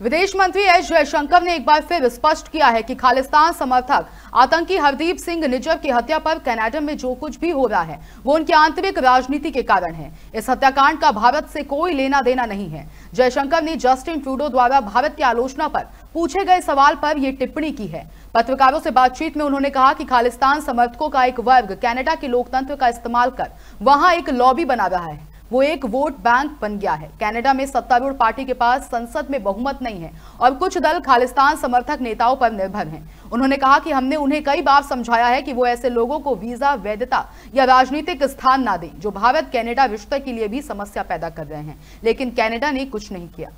विदेश मंत्री एस जयशंकर ने एक बार फिर स्पष्ट किया है कि खालिस्तान समर्थक आतंकी हरदीप सिंह निजर की हत्या पर कनाडा में जो कुछ भी हो रहा है, वो उनकी आंतरिक राजनीति के कारण है। इस हत्याकांड का भारत से कोई लेना देना नहीं है। जयशंकर ने जस्टिन ट्रूडो द्वारा भारत की आलोचना पर पूछे गए सवाल पर यह टिप्पणी की है। पत्रकारों से बातचीत में उन्होंने कहा कि खालिस्तान समर्थकों का एक वर्ग कनाडा के लोकतंत्र का इस्तेमाल कर वहाँ एक लॉबी बना रहा है। वो एक वोट बैंक बन गया है। कनाडा में सत्तारूढ़ पार्टी के पास संसद में बहुमत नहीं है और कुछ दल खालिस्तान समर्थक नेताओं पर निर्भर हैं। उन्होंने कहा कि हमने उन्हें कई बार समझाया है कि वो ऐसे लोगों को वीज़ा, वैधता या राजनीतिक स्थान ना दें, जो भारत, कैनेडा रिश्ते के लिए भी समस्या पैदा कर रहे हैं। लेकिन कैनेडा ने कुछ नहीं किया।